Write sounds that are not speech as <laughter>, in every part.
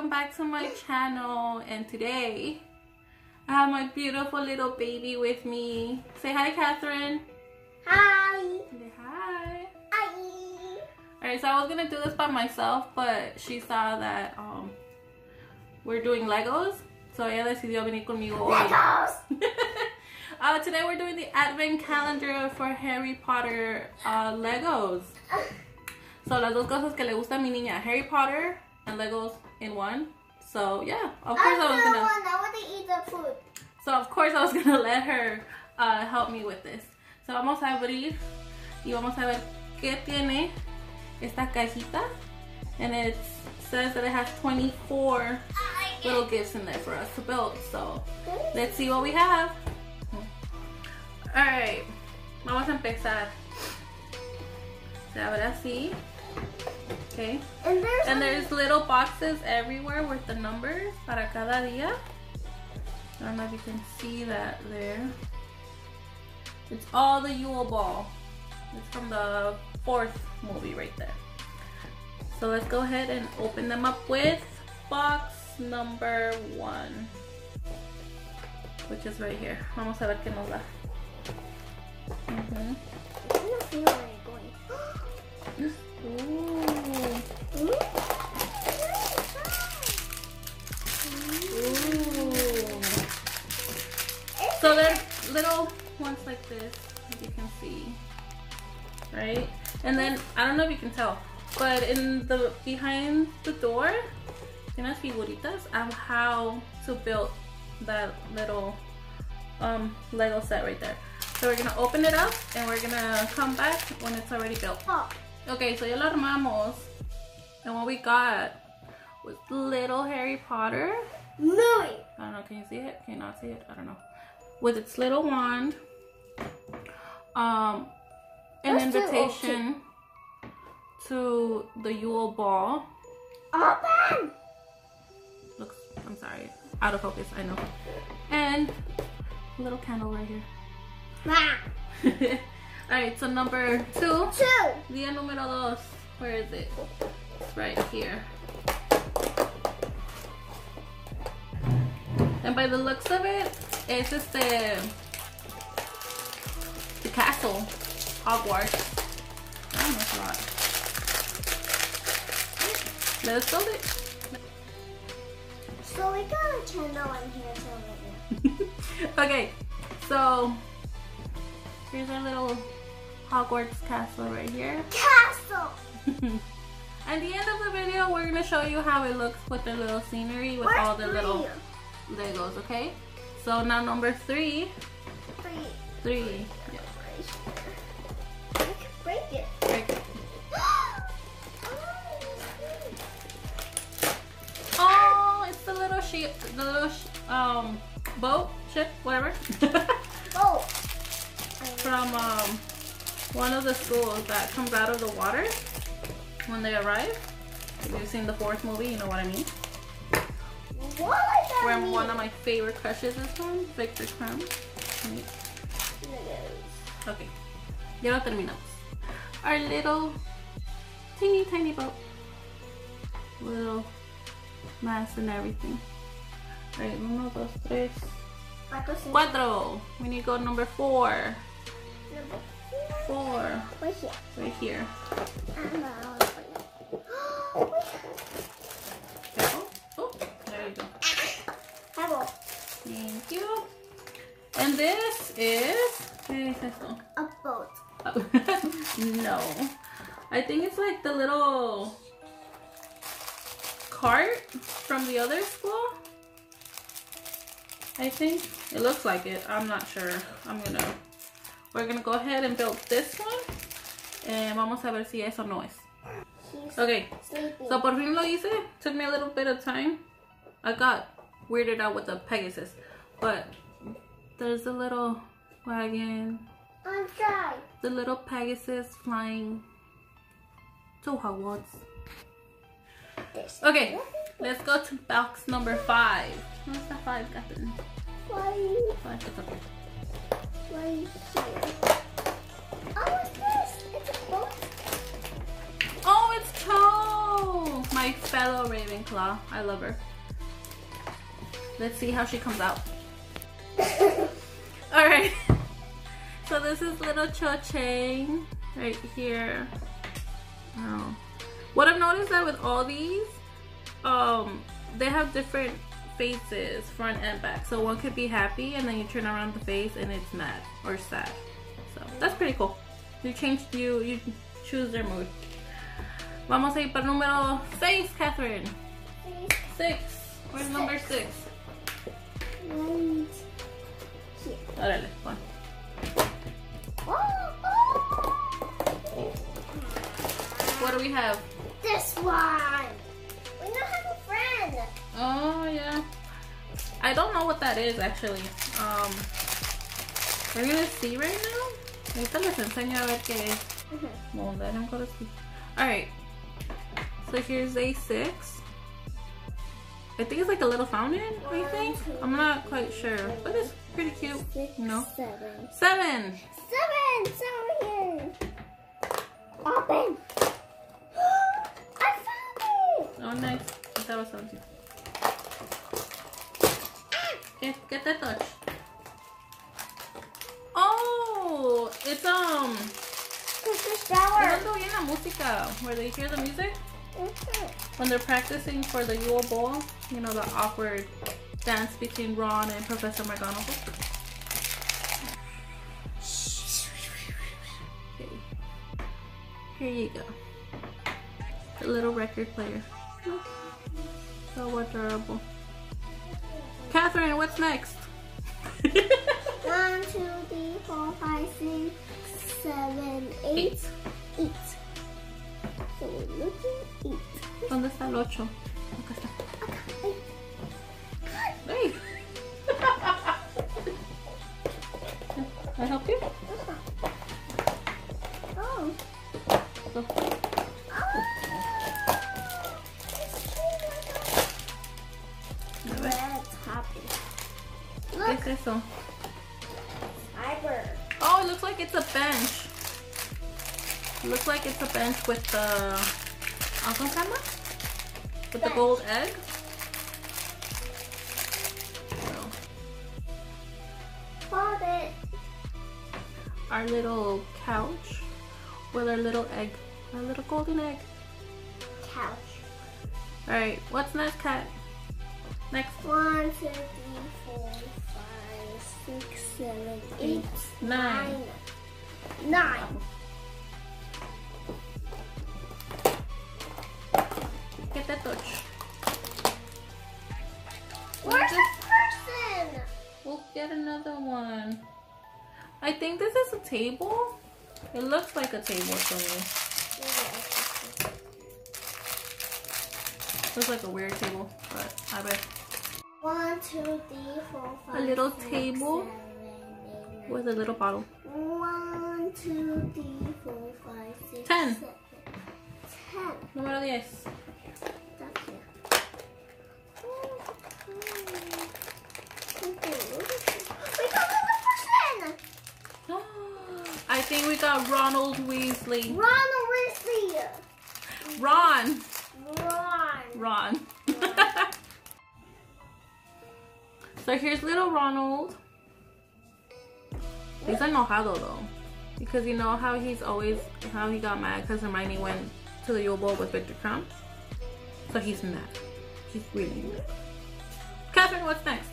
welcome back to my channel and today I have my beautiful little baby with me. Say hi Catherine. Hi. Say hi. Hi. Alright, so I was gonna do this by myself, but she saw that um we're doing Legos. So ella decidió venir conmigo hoy. Legos. <laughs> uh, today we're doing the advent calendar for Harry Potter uh, Legos. <laughs> So las dos cosas que le gusta a mi niña, Harry Potter and Legos in one. So yeah, of course I, I'm was gonna. one. I want to eat the food. So of course I was <laughs> gonna let her uh, help me with this. So vamos a abrir y vamos a ver qué tiene esta cajita. And it says that it has 24 like little gifts in there for us to build. So let's see what we have. Alright, vamos a empezar. Se abre así. Okay. And there's And there's little boxes everywhere with the numbers para cada día. I don't know if you can see that there. It's all the Yule Ball. It's from the fourth movie right there. So let's go ahead and open them up with box number one. Which is right here. Vamos a ver qué nos da. Mhm. I don't feel where I'm going. <gasps> Ooh. So there's little ones like this, as you can see, right? And then I don't know if you can tell, but in the behind the door, unas figuritas of how to build that little um, Lego set right there. So we're gonna open it up and we're gonna come back when it's already built. Oh. Okay, so ya lo armamos, and what we got was little Harry Potter. Louis. I don't know, can you see it? Can you not see it? I don't know. With its little wand. Um an Let's invitation to the Yule Ball. Open. Looks I'm sorry, out of focus, I know. And a little candle right here. Ah. <laughs> Alright, so number two. Two. Día número dos. Where is it? Right here. And by the looks of it, it's just the the castle, Hogwarts. Oh, I don't know it's a. Let us build it. So we got a channel in here somewhere. <laughs> okay, so here's our little Hogwarts castle right here. Castle. <laughs> At the end of the video, we're gonna show you how it looks with the little scenery with Where's all the little? Legos, okay? So now number three, Three. three. Yeah. I can break it. right. <gasps> Oh, Oh, it's the little ship, the little sh um boat, ship, whatever, <laughs> boat. from um one of the schools that comes out of the water when they arrive. If you've seen the fourth movie, you know what I mean. What does that Where mean? one of my favorite crushes is from, Viktor Krum. Okay, ya lo terminamos. Our little teeny tiny boat. Little mass and everything. Alright, uno, dos, tres, cuatro. We need to go number four. Number Four, Right here. right here. I'm out. Careful. Oh, there you go. Apple. Thank you. And this is, ¿qué es esto? A boat. <laughs> no. I think it's like the little cart from the other school. I think. It looks like it. I'm not sure. I'm gonna... We're gonna go ahead and build this one. And vamos a ver si eso no es. Okay. sleeping. So por fin lo hice. Took me a little bit of time. I got weirded out with the Pegasus. But there's a little wagon I'm shy. the little Pegasus flying to Hogwarts. Okay, let's go to box number five. What's that five, Catherine? Why? Five, it's okay. Right here. Oh, what's this? It's a boat. My fellow Ravenclaw. I love her. Let's see how she comes out. <laughs> Alright. So this is little Cho Chang right here. Oh. What I've noticed that with all these, um, they have different faces, front and back. So one could be happy and then you turn around the face and it's mad or sad. So that's pretty cool. You change, you, you choose their mood. Vamos a ir para número 6, Catherine. 6. Where's Six. number 6? And here. Órale, pon. What do we have? This one. We don't have a friend. Oh, yeah. I don't know what that is actually. Um, we're gonna see right now. Ahorita les enseño a ver qué es. Well, let him go to sleep. Alright. So here's a six. I think it's like a little fountain, I think. I'm not quite sure. But it's pretty cute. Six, No. seven. Seven! Seven! Here. Open. <gasps> I found it. Oh, nice. That was something. Get, get that touch. Oh, it's um. It's the shower. Hablando bien la música, where they hear the music. When they're practicing for the Yule Ball. You know the awkward dance between Ron and Professor McGonagall. Okay. Here you go. The little record player. So adorable. Catherine, what's next? One, two, three, four, five, six, seven, eight. Eight. Eight. ¿Dónde está el ocho? Acá está. Eight. Hey. Can I help you? Looks like it's a bench with the. ah, ¿Cómo se llama? With the gold egg. So, Hold it. our little couch with our little egg. Our little golden egg. Couch. Alright, what's next, cat? Next. One, two, three, four, five, six, seven, eight, Nine. nine. Nine. Get another one. I think this is a table. It looks like a table to me. Looks like a weird table, but I bet. One, two, three, four, five. A little six, table seven, eight, nine. With a little bottle. One, two, three, four, five, six, Ten. seven. Ten. Número 10. That's it. We got another person! I think we got Ronald Weasley. Ronald Weasley! Ron. Ron. Ron. <laughs> so here's little Ronald. He's enojado though. Because you know how he's always, how he got mad because Hermione went to the Yule Ball with Viktor Krum? So he's mad. He's really mad. Catherine, what's next?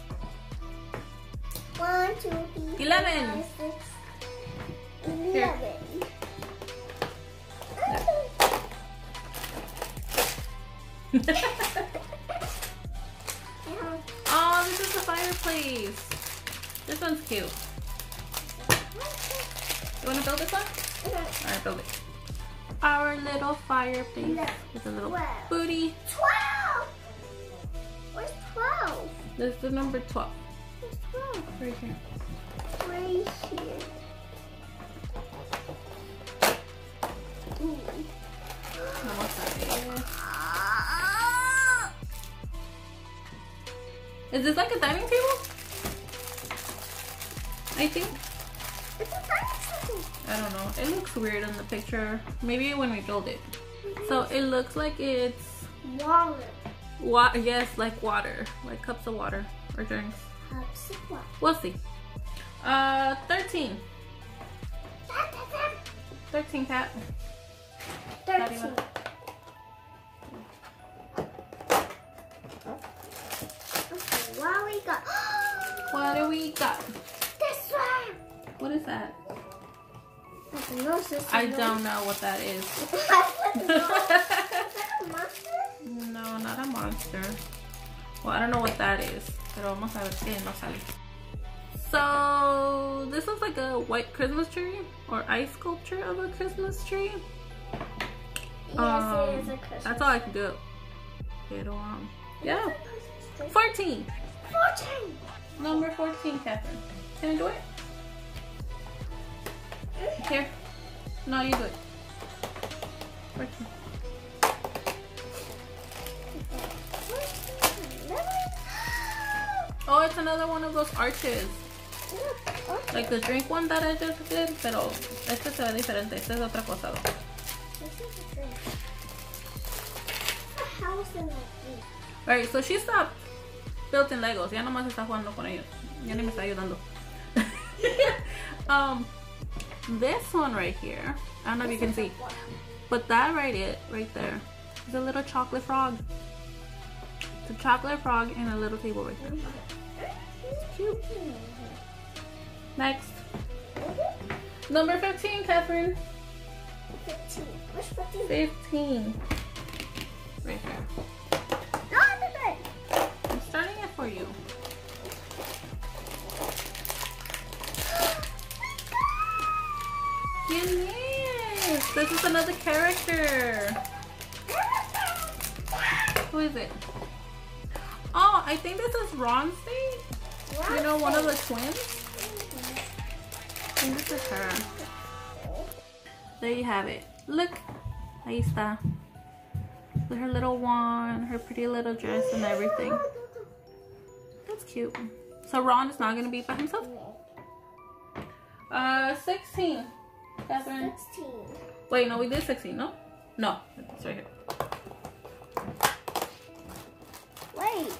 One, two, three, Eleven. five, six, Here. <laughs> oh, this is the fireplace. This one's cute. You want to build this one? Mm-hmm. Alright, build it. Our little fireplace with a little Twelve. booty. Twelve! Where's twelve? This is the number 12. Where's twelve? Right here. Right here. Is this like a dining table? I think. It's a bicycle. I don't know. It looks weird in the picture. Maybe when we build it. So it looks like it's Water. Wa yes, like water, like cups of water or drinks. Cups of water. We'll see. Uh, 13. 13 cat. Thirteen. Okay, what we got? <gasps> What do we got? this one. What is that? I don't know, sister. I don't know what that is. I don't know. Is that a monster? <laughs> No, not a monster. Well, I don't know what that is. Pero vamos a ver qué nos sale. So, this looks like a white Christmas tree or ice sculpture of a Christmas tree. Yes, Um, it is a Christmas. That's all I can do. Pero, um, yeah. It's a Christmas 14. Fourteen. Number 14, Catherine. Can I do it? Here. No, you do it. 14. Oh, it's another one of those arches. Like the drink one that I just did, pero este se ve diferente. Este es otra cosa. though. Alright, so she stopped building Legos. Ya nomás está jugando con ellos. Ya ni me está ayudando. <laughs> um, this one right here, I don't know if you can see, but that right it right there is a little chocolate frog. It's a chocolate frog and a little table right there. Cute. Next, number 15, Catherine. Fifteen. Which fifteen? 15. Right here. Bed. I'm starting it for you. <gasps> ¿Quién es? This is another character. Who is it? Oh, I think this is Ron's. You know, one of the twins. I think this is her. There you have it. Look. Ahí está. With her little wand, her pretty little dress and everything. That's cute. So Ron is not gonna be by himself. Uh, 16. Catherine. Sixteen. Wait, no, we did 16, no? No, it's right here. Wait,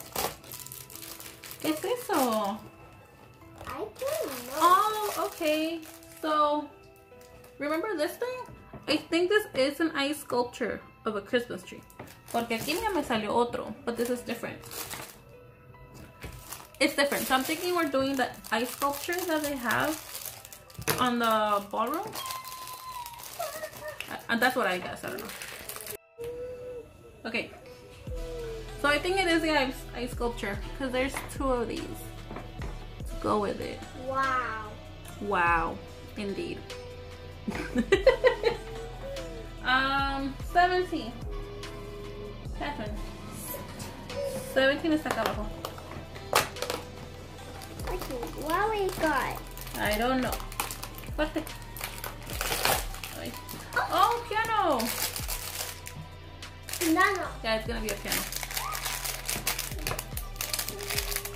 ¿Qué es eso? I don't know. Oh, okay. So, remember this thing? I think this is an ice sculpture of a Christmas tree. Porque aquí ya me salió otro, but this is different. It's different. So I'm thinking we're doing the ice sculpture that they have on the ballroom. And that's what I guess. I don't know. Okay. So I think it is the ice, ice sculpture because there's two of these. Let's go with it. Wow. Wow, indeed. <laughs> um, 17. Catherine. 17 está acá abajo. Okay, what we got? I don't know. Fuerte. Ay. Oh, piano! No, no. Yeah, it's gonna be a piano.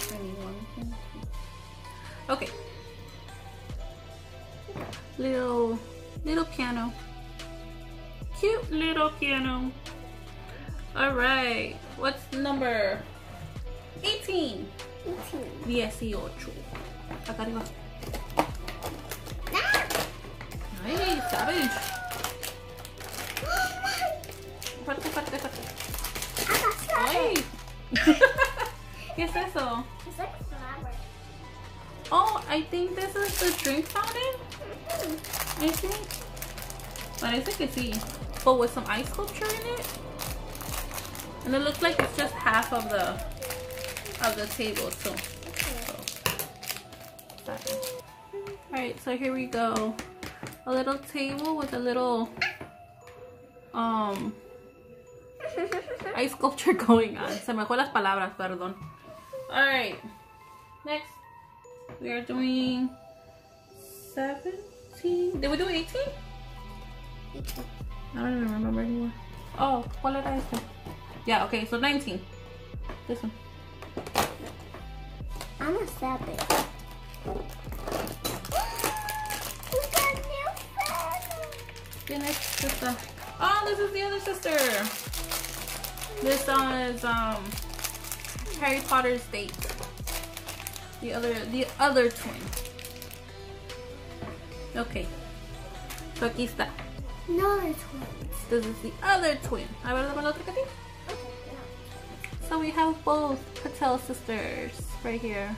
I need one. Okay. Little, little piano. Cute little piano. All right. What's number? 18. Eighteen. 18. Acá arriba. Ah! Ay, savage. Fuerte, fuerte, fuerte. I got seven. Ay. <laughs> ¿Qué es eso? It's like flower. Oh, I think this is the drink fountain. I think. Parece que sí. But with some ice sculpture in it. And it looks like it's just half of the of the table. So. Alright, so here we go. A little table with a little um ice sculpture <laughs> going on. Se me fue las palabras, perdón. Alright. Next. We are doing 17. Did we do 18? I don't even remember anymore. Oh, ¿cuál era este? Yeah, okay, so 19. This one. I'm a seven. We got new friends. The next sister. Oh, this is the other sister. This one is um Harry Potter's date. The other the other twin. Okay. So aquí está. No, twins. This is the other twin. A ver, dame la otra, Katy. So we have both Patil sisters right here.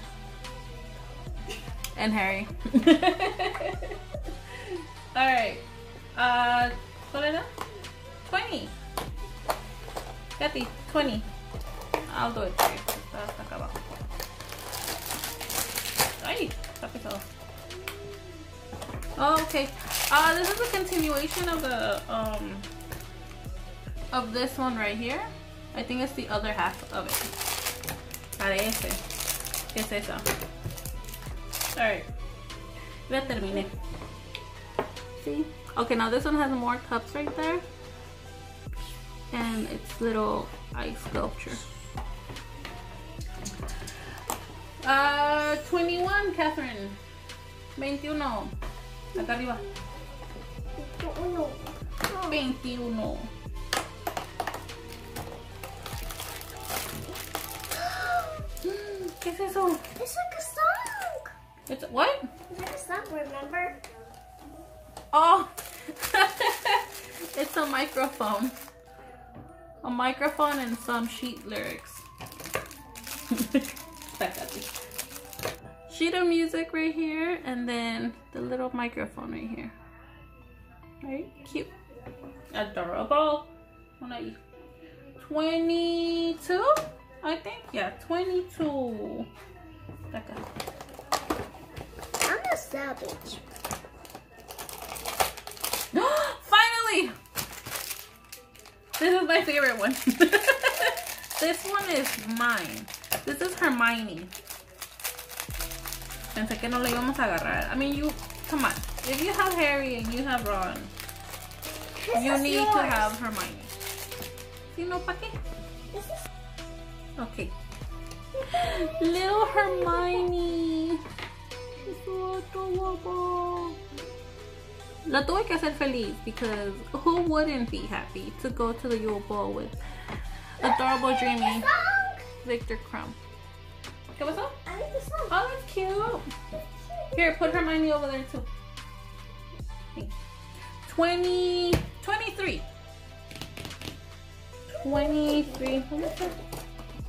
And Harry. <laughs> Alright. Uh, ¿cuál era? 20. Katy, 20. I'll do it for you. Está hasta acá abajo. Ay, está pesado. Oh, okay. Uh, this is a continuation of the, um, of this one right here. I think it's the other half of it. Parece. ¿Qué es eso? Alright. Ya terminé. See? Okay, now this one has more cups right there. And it's little ice sculpture. Uh, 21, Catherine. 21. Acá arriba. Uno. 21. <gasps> ¿Qué es eso? It's like a song. It's what? It's like a song, remember? Oh, <laughs> it's a microphone. A microphone and some sheet lyrics. <laughs> Back at me. Sheet of music right here, and then the little microphone right here. Right? Cute. Adorable. Una ahí. 22, I think. Yeah, 22. Acá. I'm a savage. <gasps> Finally! This is my favorite one. <laughs> this one is mine. This is Hermione. Pensé que no lo íbamos a agarrar. I mean, you, come on. If you have Harry and you have Ron, This you need to have Hermione. Si no, ¿pa' qué? Okay. Little Hermione. She's so adorable. La tuve que hacer feliz because who wouldn't be happy to go to the Yule Ball with adorable, dreamy. Viktor Krum? ¿Qué pasó? I like the song. Oh, that's cute. Here, put Hermione over there too. Thank 20, 23. 23. What is that?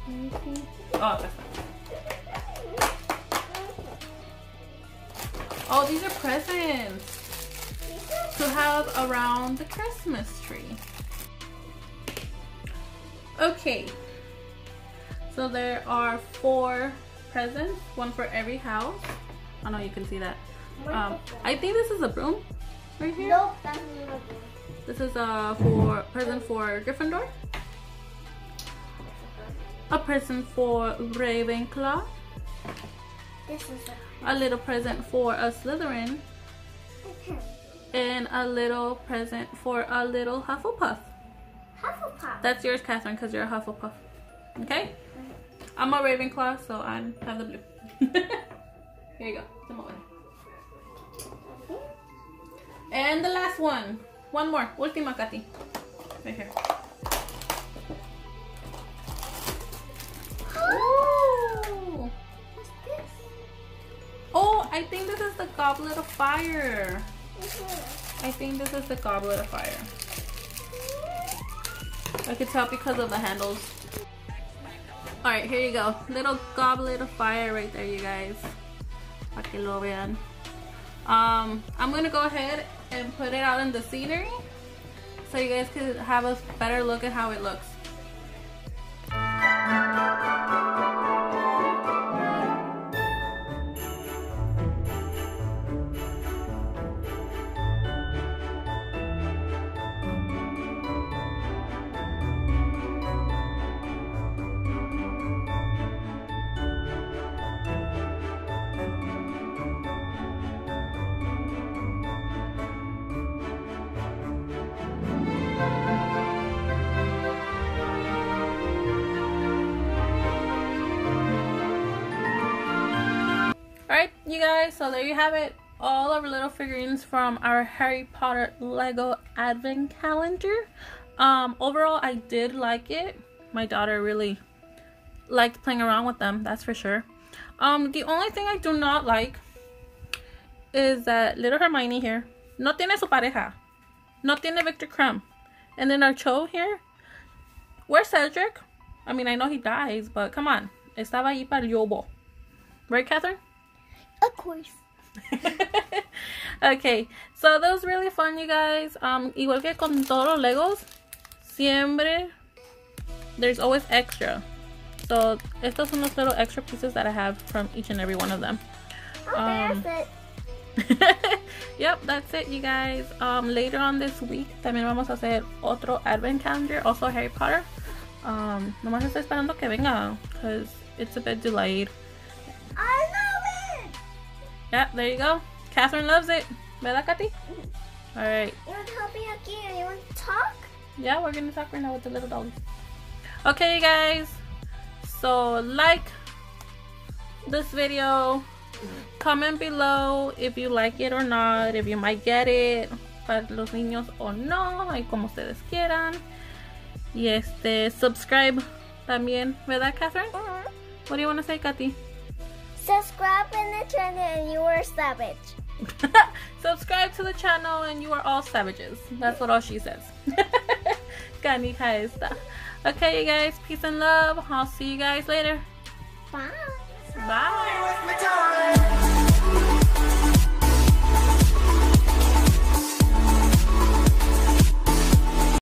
23. Oh, that's not. Oh, these are presents to have around the Christmas tree. Okay. So there are four presents, one for every house. I know you can see that. Um, I think this is a broom right here. Nope, that's. This is a for present for Gryffindor. A present for Ravenclaw. This is a A little present for a Slytherin. And a little present for a little Hufflepuff. Hufflepuff. That's yours, Catherine, because you're a Hufflepuff. Okay? I'm a Ravenclaw, so I have the blue. <laughs> Here you go. Come over. And the last one. One more. Última, Katy. Right here. Ooh. What's this? Oh, I think this is the Goblet of Fire. I think this is the Goblet of Fire. I could tell because of the handles. Alright, here you go. Little Goblet of Fire right there, you guys. Pa que lo vean. Um, I'm gonna go ahead and put it out in the scenery so you guys could have a better look at how it looks. You guys, so there you have it. All of our little figurines from our Harry Potter Lego Advent Calendar. Um, overall, I did like it. my daughter really liked playing around with them. That's for sure. Um, the only thing I do not like is that little Hermione here no tiene su pareja, no tiene Viktor Krum, and then our Cho here. Where's Cedric? I mean, I know he dies, but come on, estaba ahí para el yobo, right, Catherine? Course. <laughs> okay, so that was really fun, you guys. Um, igual que con todos los Legos, siempre there's always extra. So estos son los little extra pieces that I have from each and every one of them. Oh, Um, that's it. <laughs> yep, that's it, you guys. Um, later on this week también vamos a hacer otro advent calendar, also Harry Potter. Um, nomás estoy esperando que venga, because it's a bit delayed. I it. Yeah, there you go. Catherine loves it. ¿Verdad, Katy? Alright. You want to help me again? You want to talk? Yeah, we're gonna talk right now with the little dog. Okay, you guys. So, like this video. Comment below if you like it or not, if you might get it para los niños o no, y como ustedes quieran. Y este, subscribe también, ¿verdad, Catherine? Uh-huh. What do you want to say, Katy? Subscribe in the channel and you are savage. <laughs> subscribe to the channel and you are all savages. That's what all she says. <laughs> Canija esta. Okay, you guys, peace and love. I'll see you guys later. Bye. Bye. with my time.